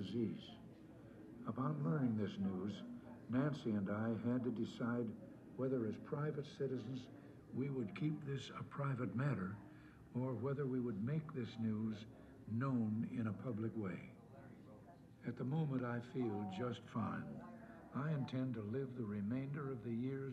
disease. Upon learning this news, Nancy and I had to decide whether, as private citizens, we would keep this a private matter or whether we would make this news known in a public way. At the moment, I feel just fine. I intend to live the remainder of the years